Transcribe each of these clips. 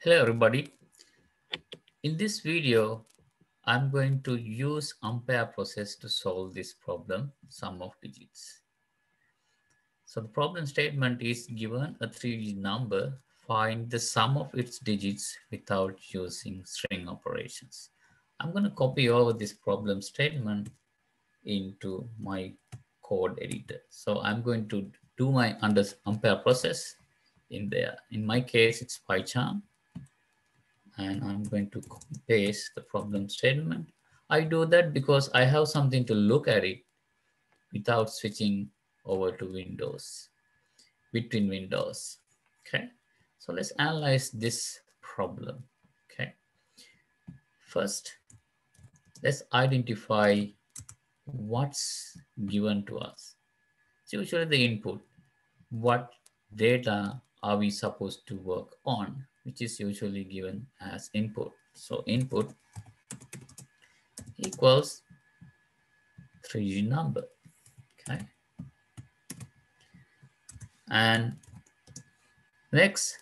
Hello everybody. In this video, I'm going to use umpire process to solve this problem, sum of digits. So the problem statement is given a three-digit number, find the sum of its digits without using string operations. I'm going to copy over this problem statement into my code editor. So I'm going to do my under umpire process in there. In my case, it's PyCharm and I'm going to paste the problem statement. I do that because I have something to look at it without switching over to Windows, between Windows. Okay, so let's analyze this problem. Okay, first, let's identify what's given to us. It's usually the input. What data are we supposed to work on? Which is usually given as input. So input equals three number, okay? And next,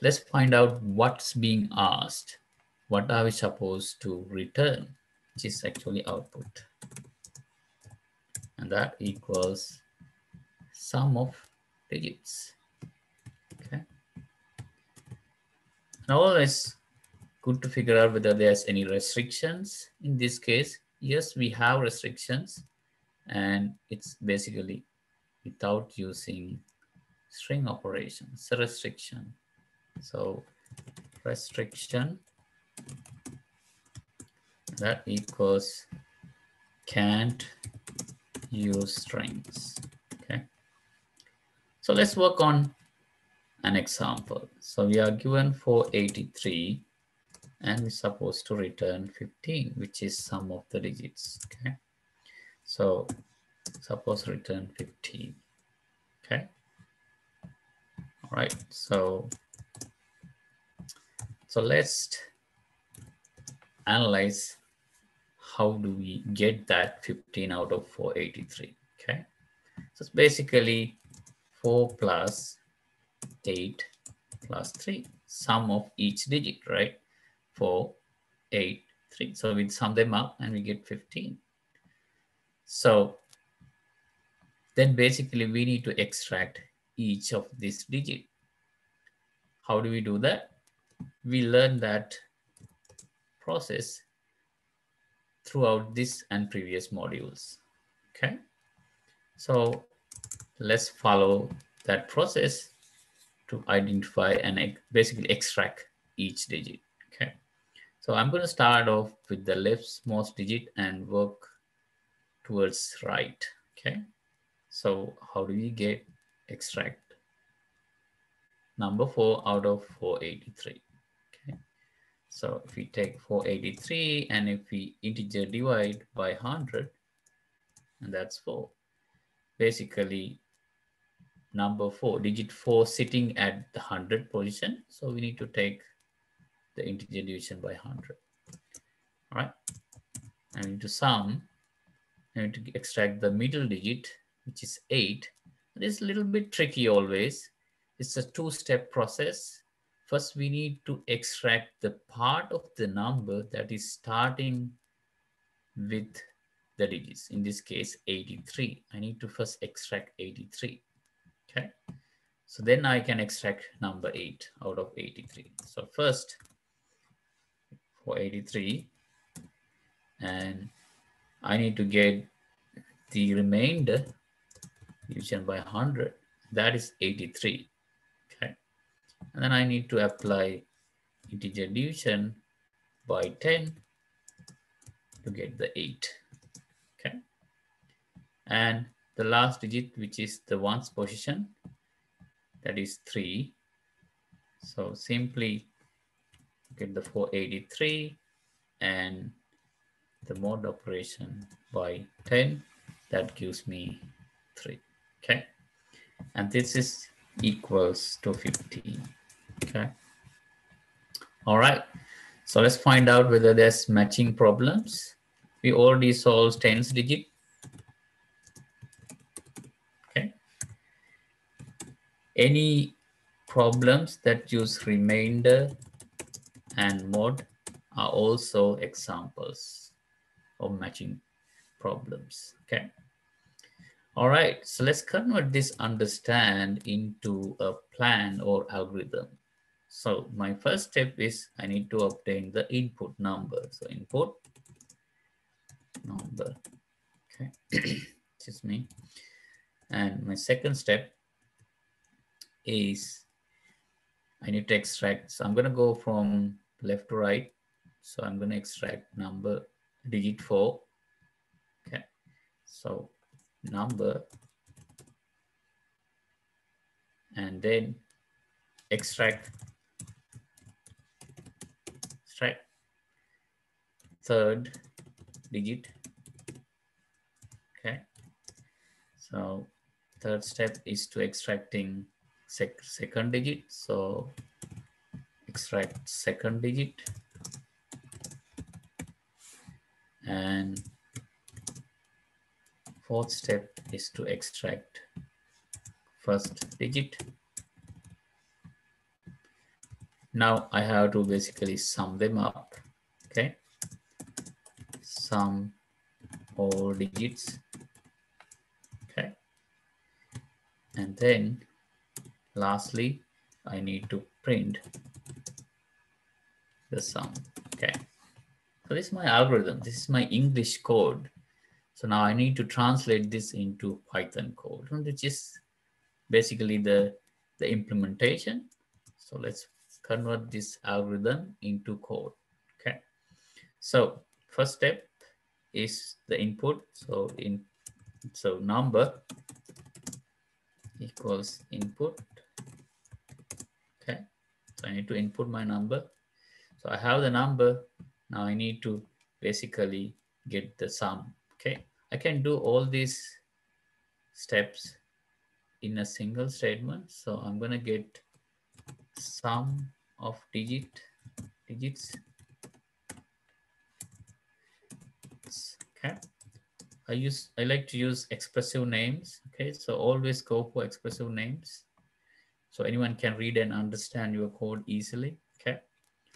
let's find out what's being asked. What are we supposed to return, which is actually output. And that equals sum of digits. Now always good to figure out whether there's any restrictions. In this case, yes, we have restrictions and it's basically without using string operations, a restriction. So restriction that equals can't use strings. Okay. So let's work on an example. So we are given 483 and we're supposed to return 15, which is sum of the digits. Okay. So suppose return 15. Okay. All right. So, so let's analyze how do we get that 15 out of 483. Okay. So it's basically 4 plus 8 plus 3, sum of each digit, right? 4, 8, 3. So we sum them up and we get 15. So then basically we need to extract each of this digit. How do we do that? We learn that process throughout this and previous modules. Okay. So let's follow that process to identify and basically extract each digit. Okay, so I'm going to start off with the leftmost digit and work towards right. Okay, so how do we get extract number four out of 483? Okay, so if we take 483 and if we integer divide by 100, and that's four. Basically, number four, digit four sitting at the 100 position. So we need to take the integer division by 100. All right. And to sum, I need to extract the middle digit, which is 8. It is a little bit tricky always. It's a two-step process. First, we need to extract the part of the number that is starting with the digits. In this case, 83. I need to first extract 83. Okay. So then I can extract number 8 out of 83. So first, for 83, and I need to get the remainder division by 100. That is 83. Okay. And then I need to apply integer division by 10 to get the 8. Okay. And the last digit, which is the ones position, that is 3. So simply get the 483 and the mod operation by 10, that gives me 3. Okay. And this is equals to 15. Okay. All right. So let's find out whether there's matching problems. We already solved tens digit any problems that use remainder and mod are also examples of matching problems, okay? All right, so let's convert this understand into a plan or algorithm. So my first step is I need to obtain the input number. So input number, okay, excuse me. And my second step is I need to extract. So I'm going to go from left to right. So I'm going to extract number digit four. Okay. So number and then extract extract third digit okay so third step is to extracting sec second digit. So extract second digit and fourth step is to extract first digit. Now I have to basically sum them up. Okay. Sum all digits. Okay. And then lastly, I need to print the sum. Okay. So this is my algorithm. This is my English code. So now I need to translate this into Python code, which is basically the, the implementation. So let's convert this algorithm into code. Okay. So first step is the input. So in so number equals input so I need to input my number. So I have the number. Now I need to basically get the sum. Okay. I can do all these steps in a single statement. So I'm going to get sum of digit digits. Okay. I use I like to use expressive names. Okay. So always go for expressive names so anyone can read and understand your code easily. Okay.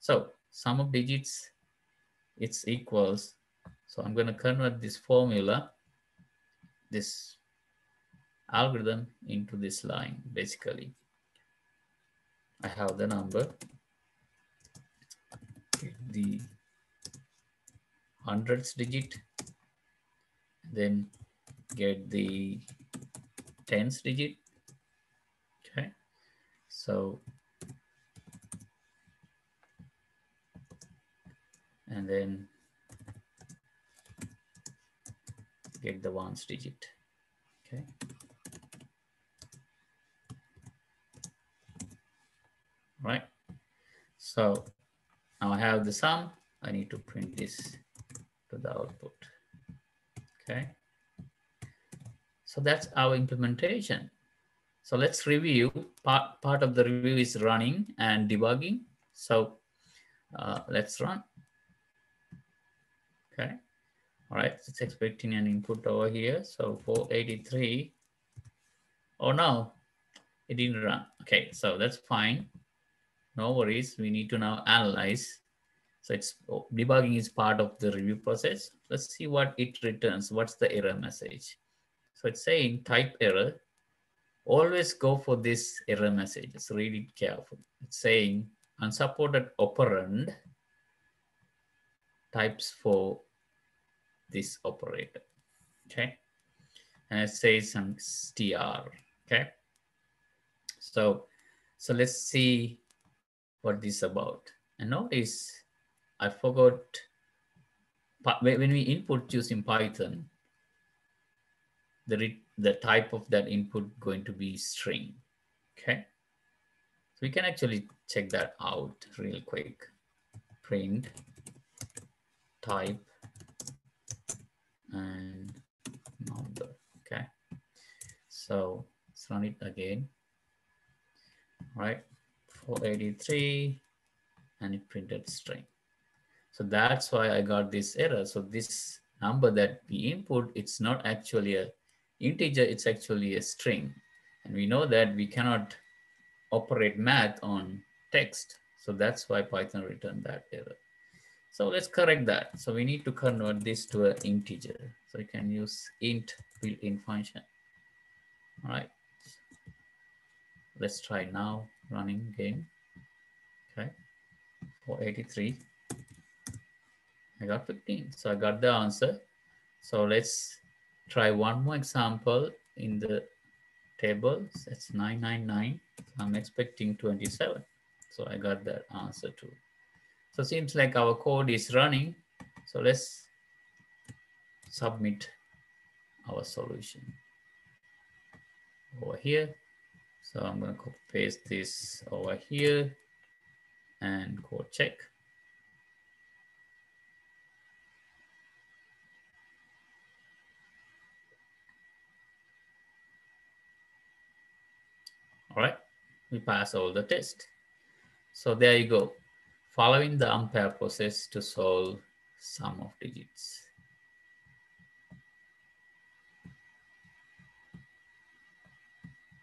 So sum of digits, it's equals. So I'm going to convert this formula, this algorithm into this line, basically. I have the number, the hundreds digit, then get the tens digit, so, and then get the ones digit, okay. Right. So now I have the sum. I need to print this to the output. Okay. So that's our implementation. So let's review. Part, part of the review is running and debugging. So uh, let's run. Okay. All right, it's expecting an input over here. So 483. Oh no, it didn't run. Okay, so that's fine. No worries. We need to now analyze. So it's oh, debugging is part of the review process. Let's see what it returns. What's the error message? So it's saying type error always go for this error message. Just read it carefully. It's saying unsupported operand types for this operator. Okay. And it says some str. Okay. So, so let's see what this is about. And notice I forgot when we input using Python, the the type of that input going to be string. Okay. So we can actually check that out real quick. Print type and number. Okay. So let's run it again. All right. 483 and it printed string. So that's why I got this error. So this number that we input, it's not actually a integer, it's actually a string. And we know that we cannot operate math on text. So that's why Python returned that error. So let's correct that. So we need to convert this to an integer. So you can use int built-in function. All right. Let's try now running again. Okay. 483. I got 15. So I got the answer. So let's try one more example in the table. It's 999. I'm expecting 27. So I got that answer too. So seems like our code is running. So let's submit our solution over here. So I'm going to copy paste this over here and code check. All right, we pass all the test. So there you go, following the umpire process to solve sum of digits.